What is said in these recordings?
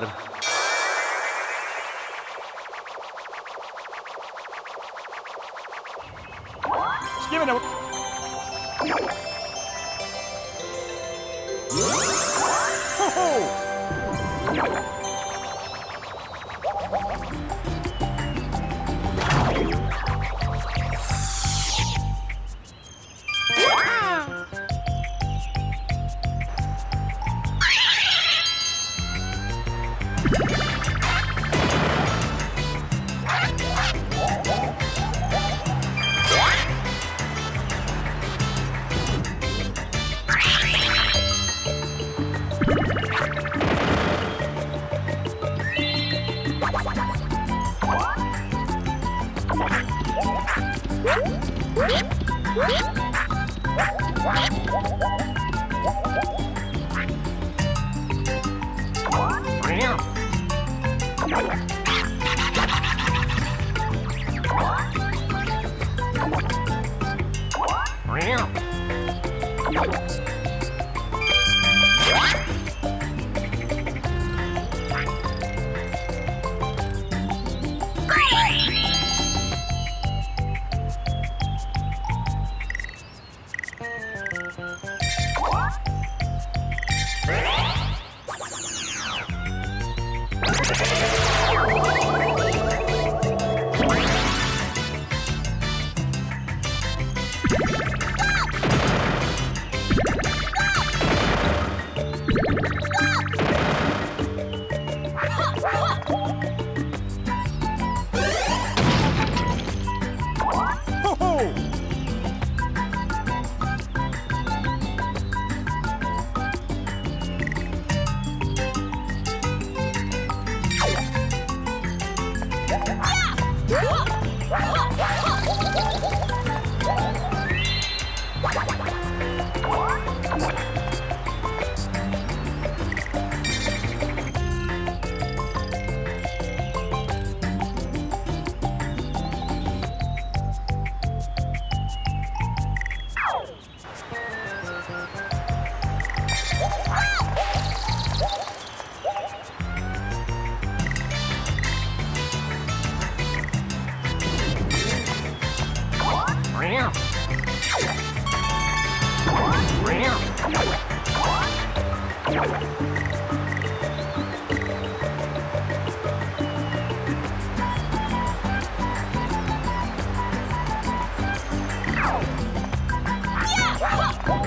lugar.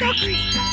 Valkyrie!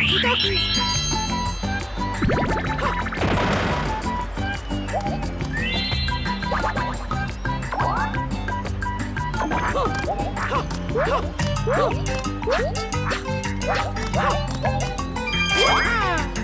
キドキはっ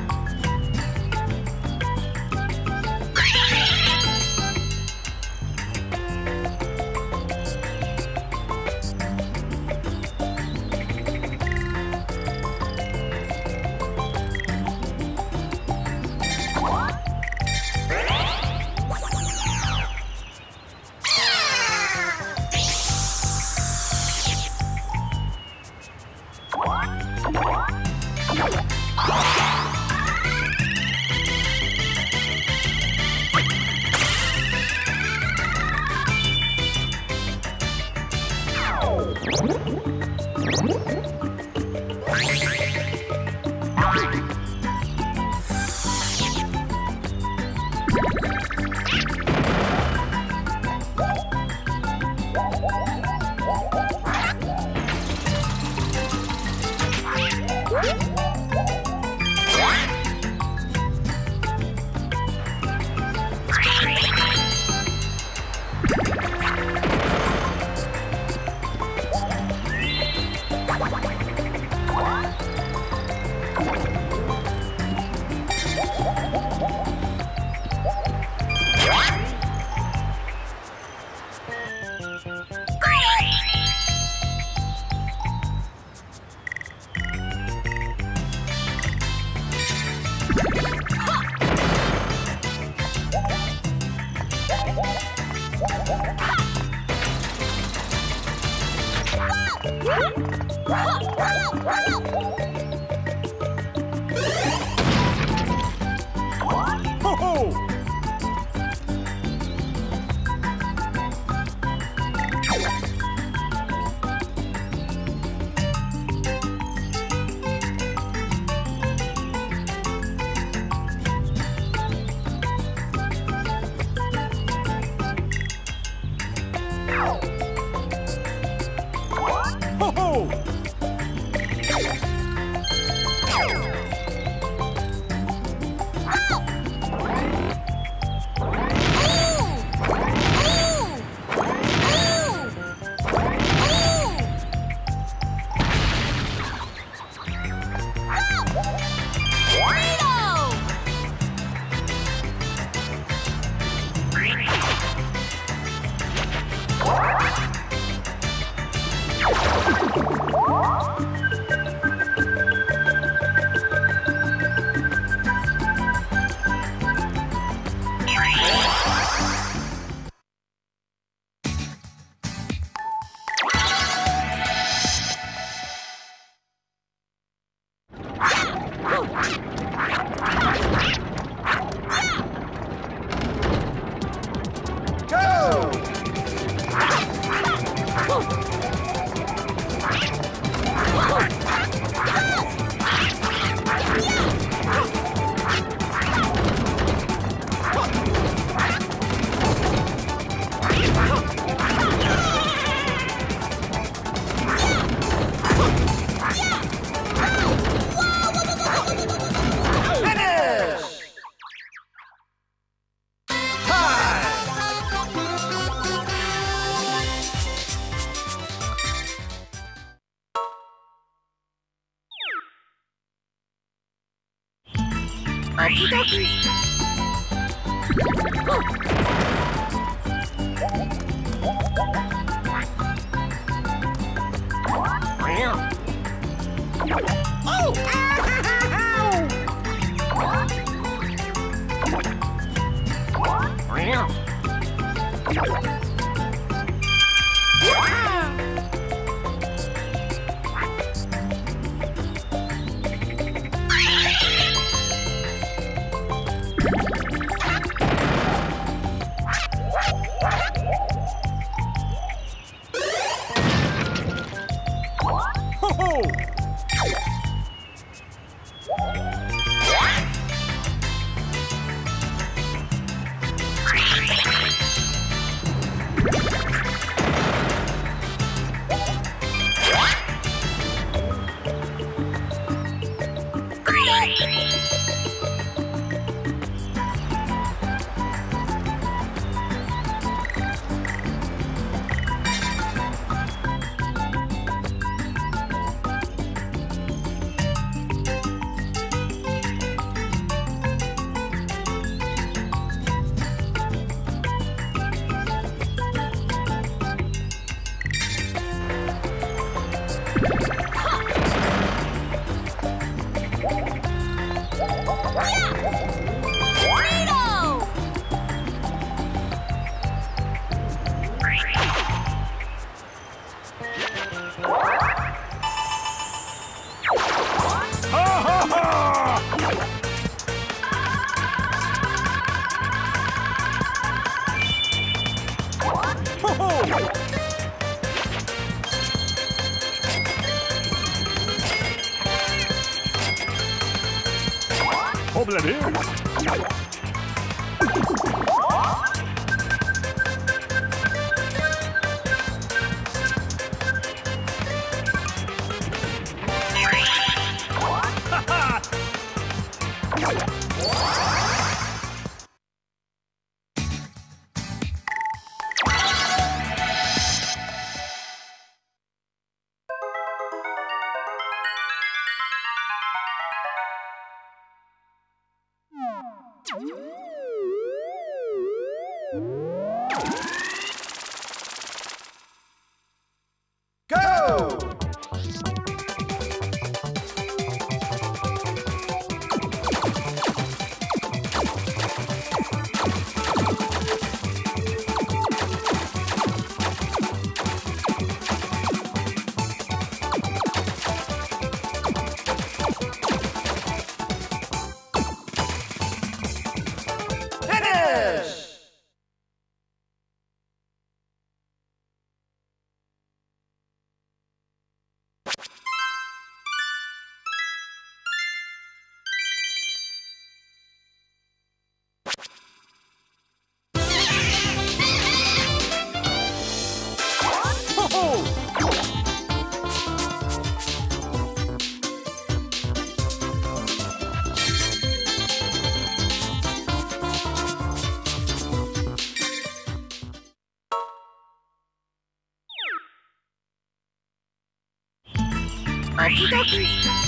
Então,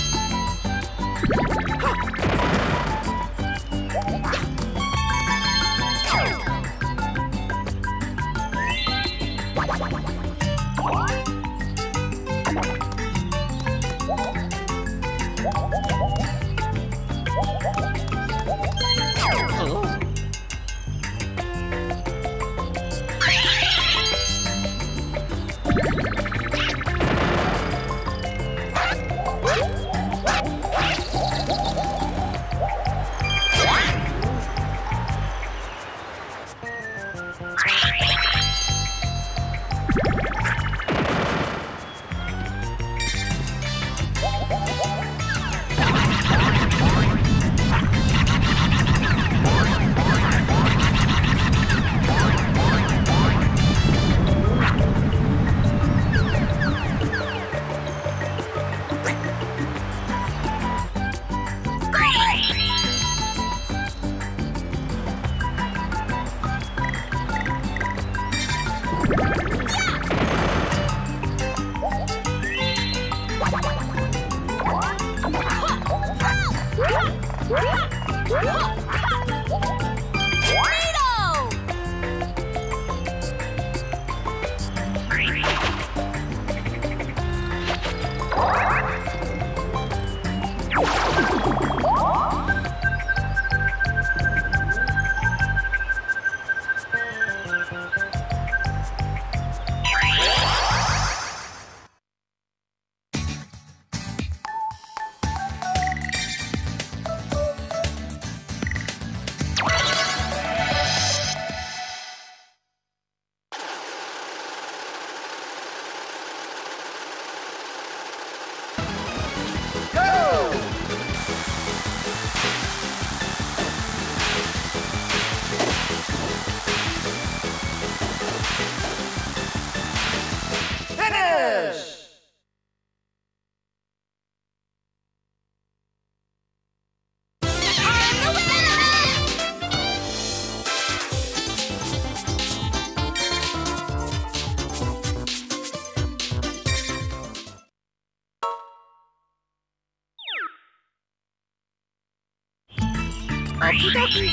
ドキドキっ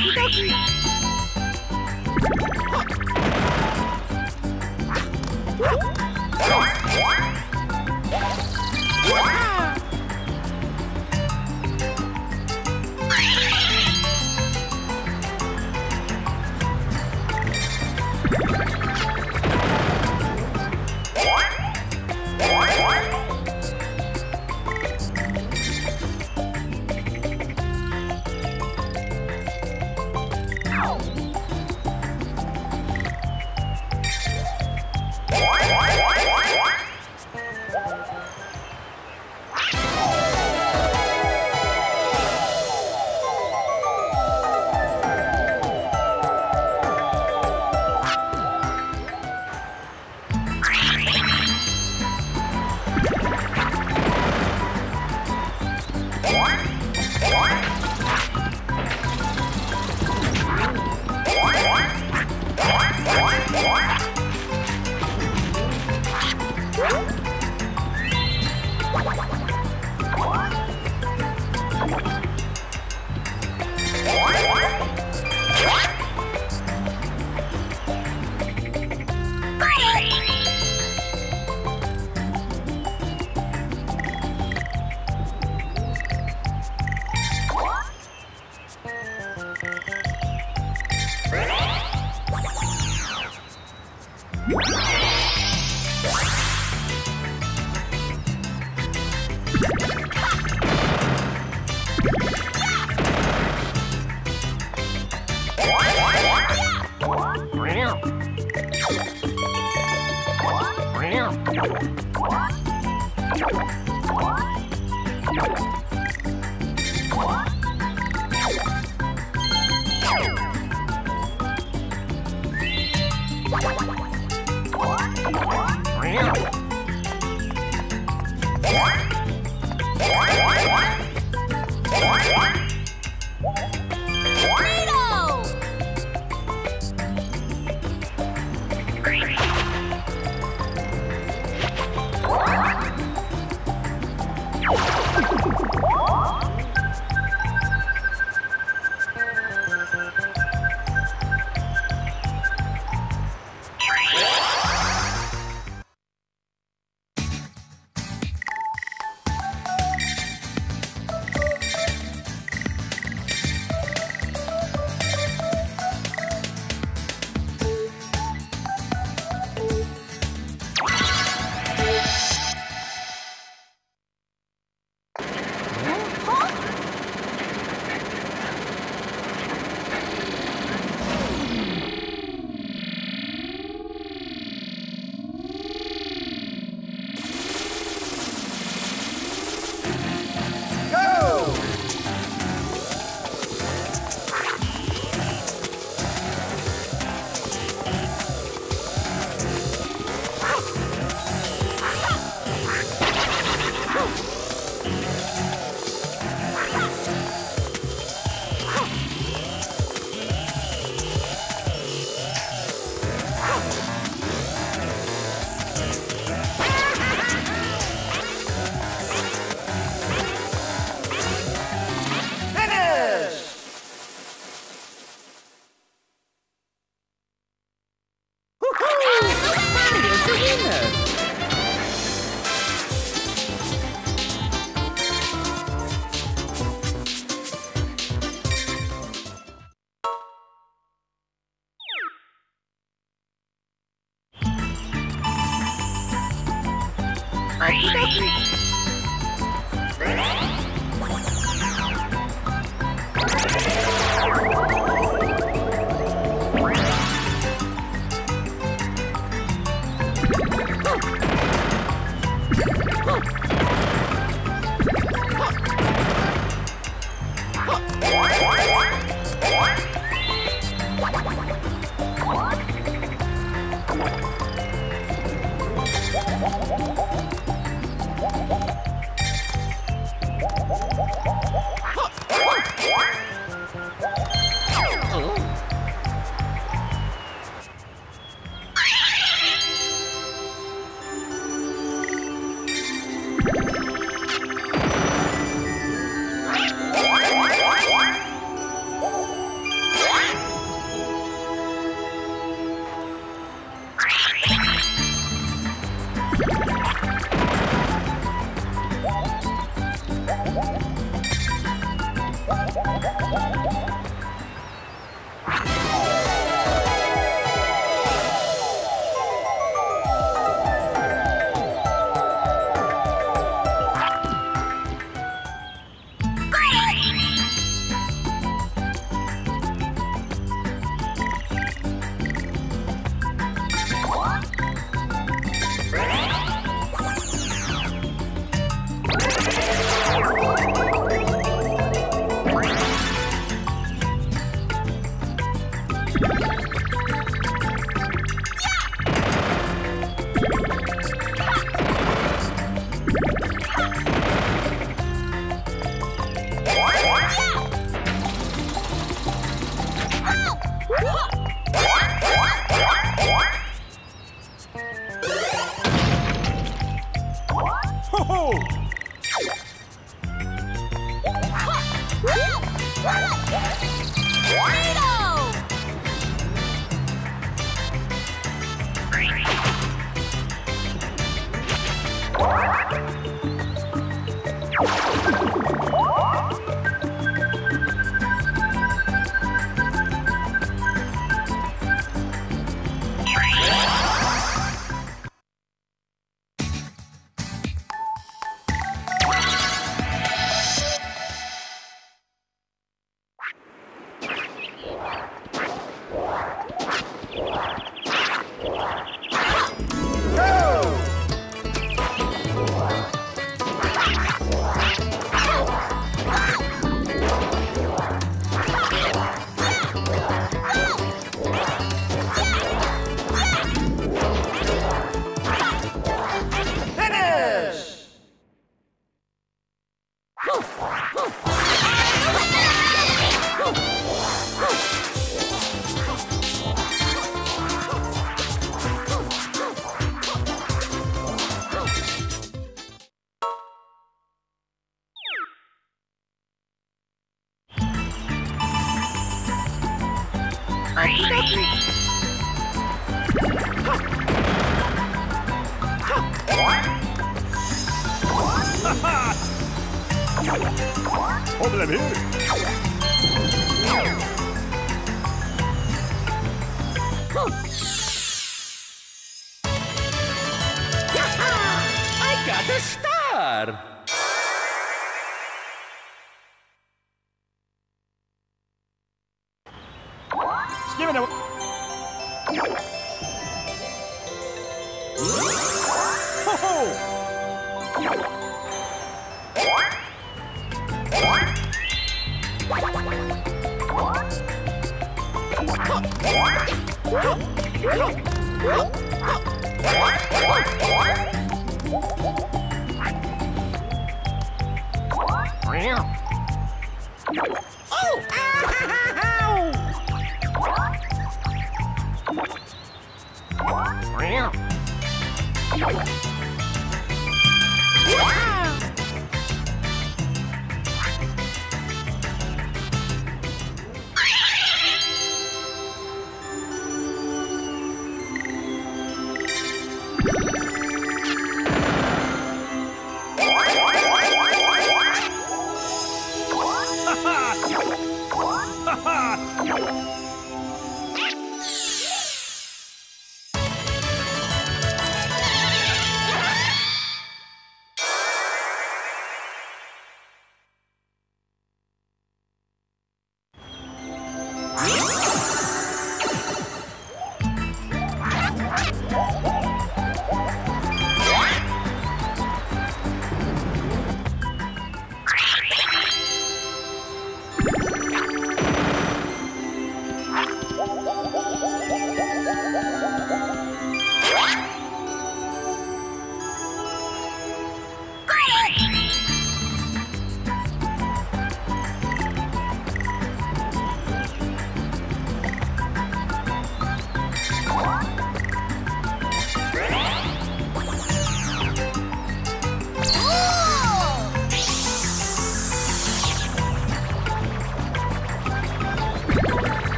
ドキド Peace.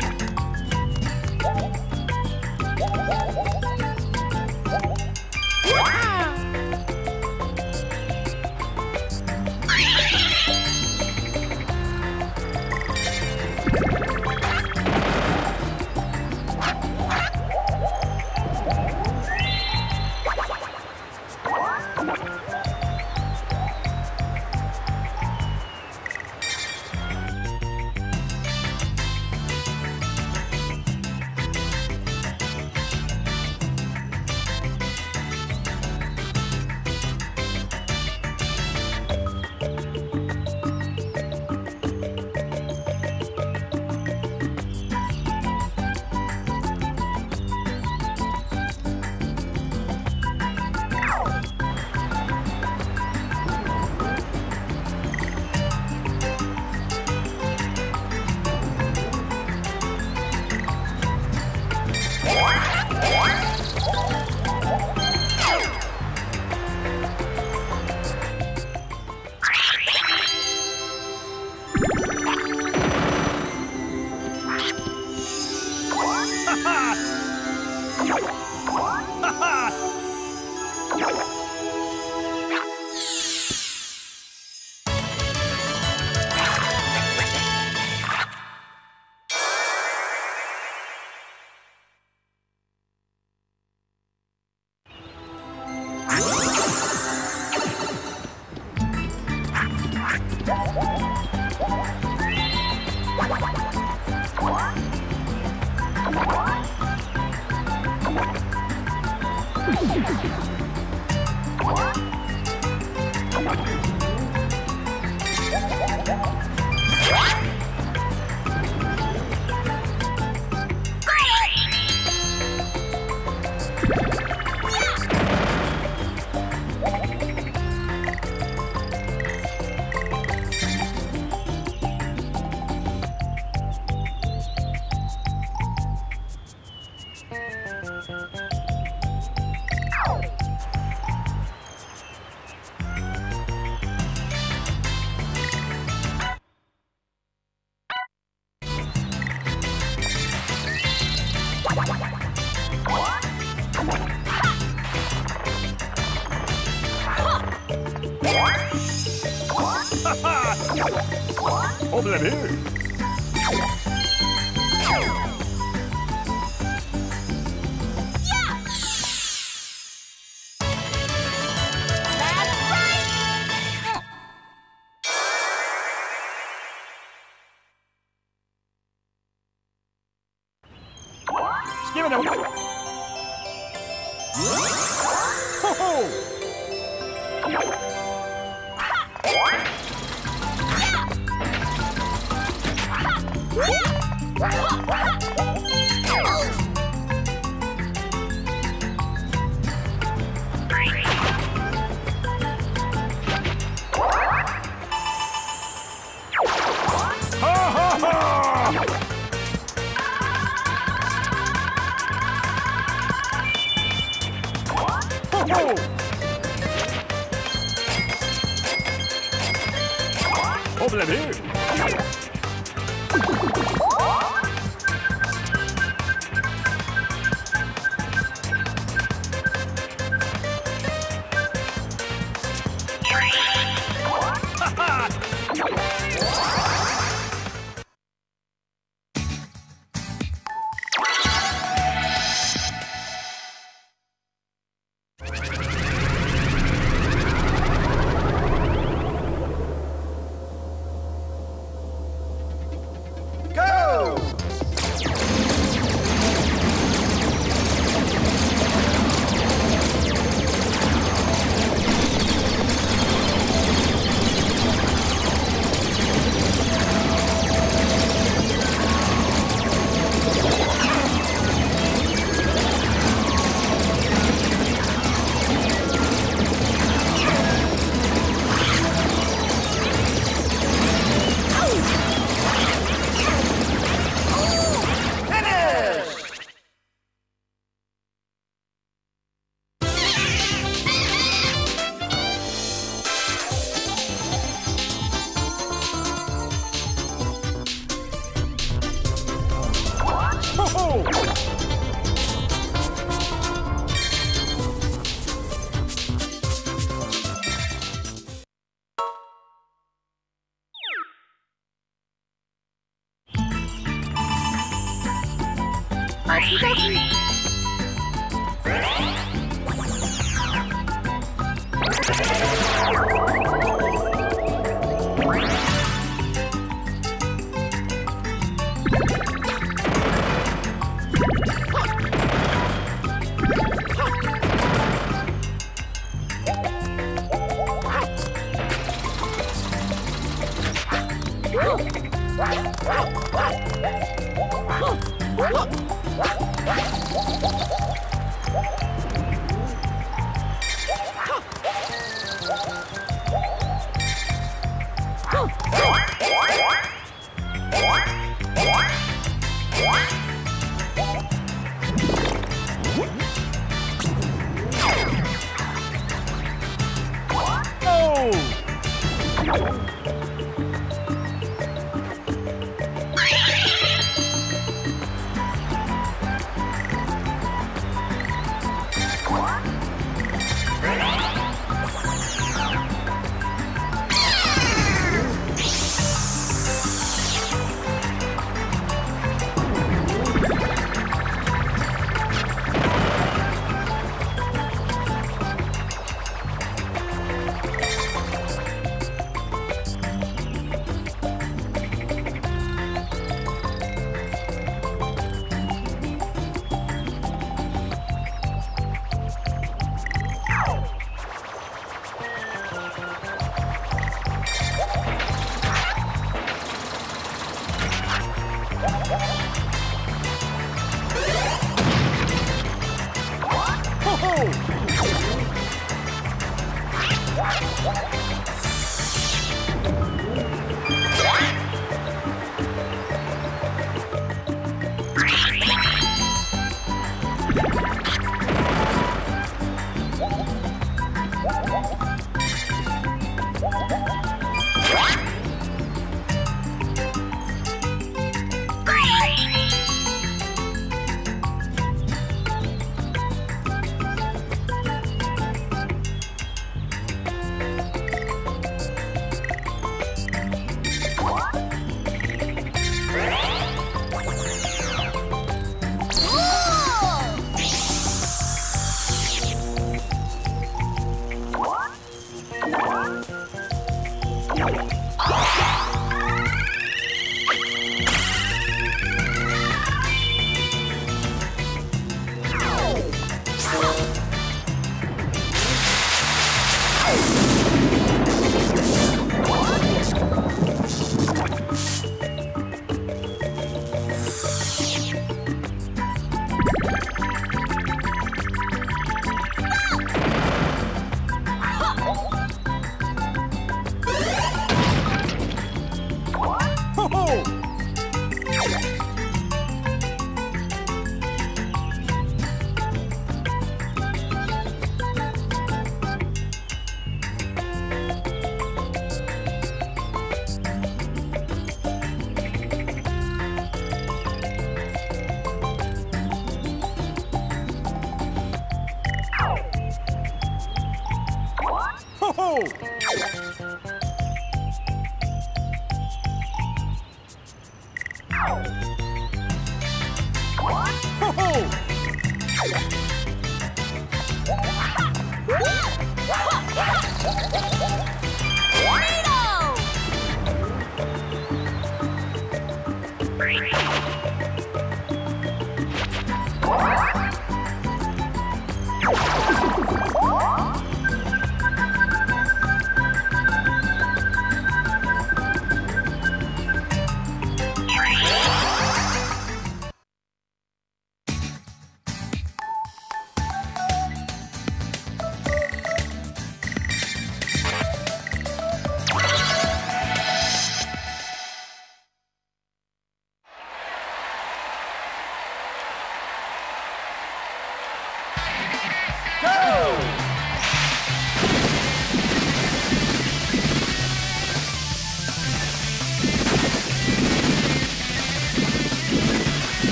you What? 别着急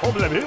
Problème